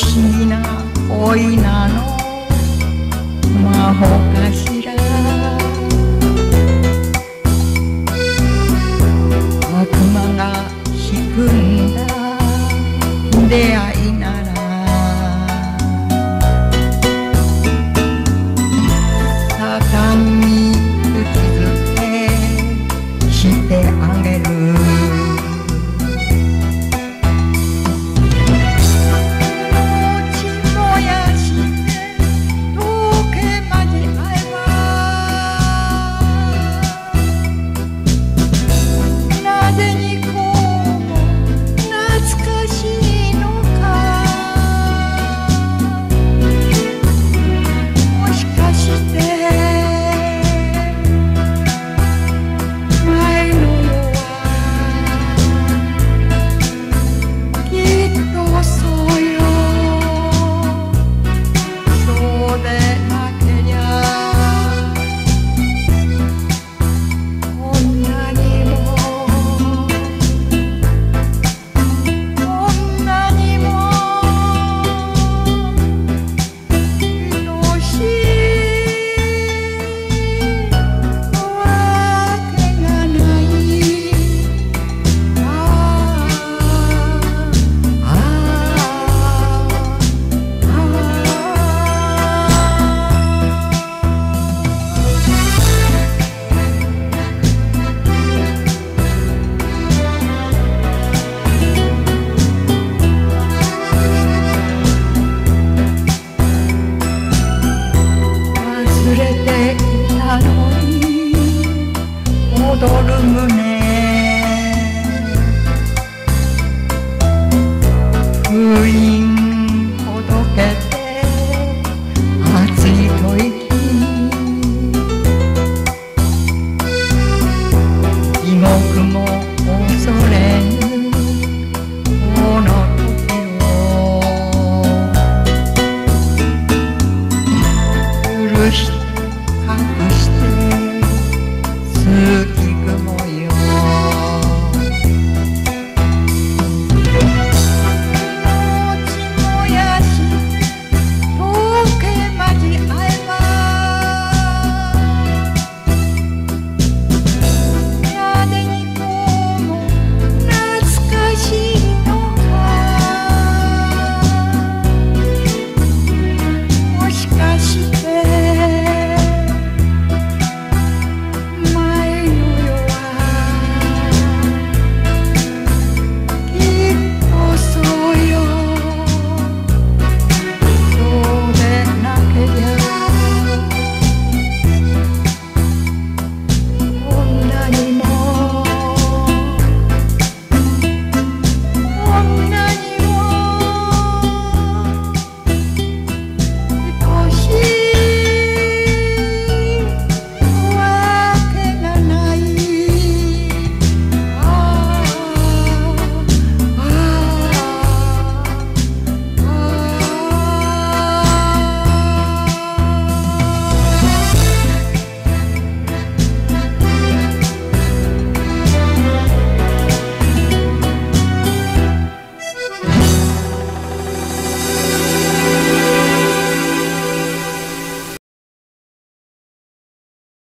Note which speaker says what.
Speaker 1: 思議なおいなの。魔法かしら。悪魔が仕組んだ。出会い Hangıştı, hangıştı Sık